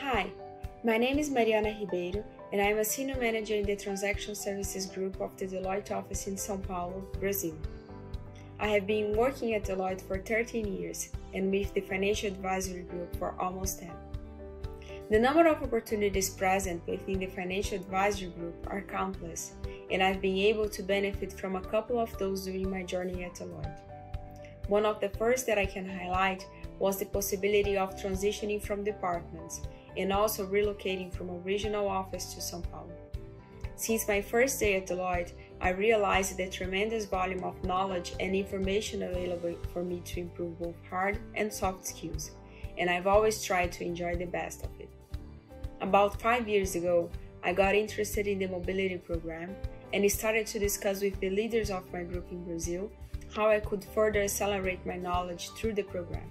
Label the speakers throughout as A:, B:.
A: Hi, my name is Mariana Ribeiro and I am a Senior Manager in the Transaction Services Group of the Deloitte office in São Paulo, Brazil. I have been working at Deloitte for 13 years and with the Financial Advisory Group for almost 10. The number of opportunities present within the Financial Advisory Group are countless, and I've been able to benefit from a couple of those during my journey at Deloitte. One of the first that I can highlight was the possibility of transitioning from departments and also relocating from a regional office to São Paulo. Since my first day at Deloitte, I realized the tremendous volume of knowledge and information available for me to improve both hard and soft skills, and I've always tried to enjoy the best of it. About five years ago, I got interested in the mobility program and started to discuss with the leaders of my group in Brazil how I could further accelerate my knowledge through the program.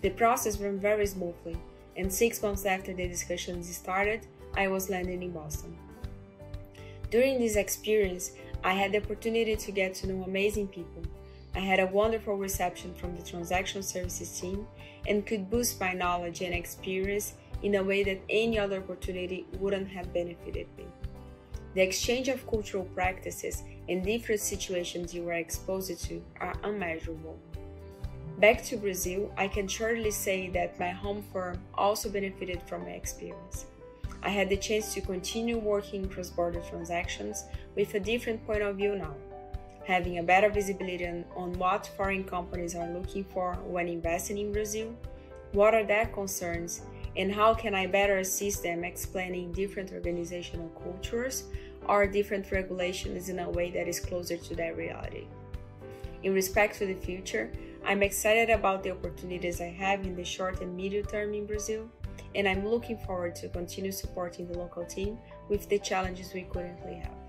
A: The process went very smoothly, and six months after the discussions started, I was landing in Boston. During this experience, I had the opportunity to get to know amazing people. I had a wonderful reception from the transaction services team and could boost my knowledge and experience in a way that any other opportunity wouldn't have benefited me. The exchange of cultural practices and different situations you are exposed to are unmeasurable. Back to Brazil, I can surely say that my home firm also benefited from my experience. I had the chance to continue working cross border transactions with a different point of view now, having a better visibility on, on what foreign companies are looking for when investing in Brazil, what are their concerns, and how can I better assist them explaining different organizational cultures or different regulations in a way that is closer to their reality. In respect to the future, I'm excited about the opportunities I have in the short and medium term in Brazil, and I'm looking forward to continue supporting the local team with the challenges we currently have.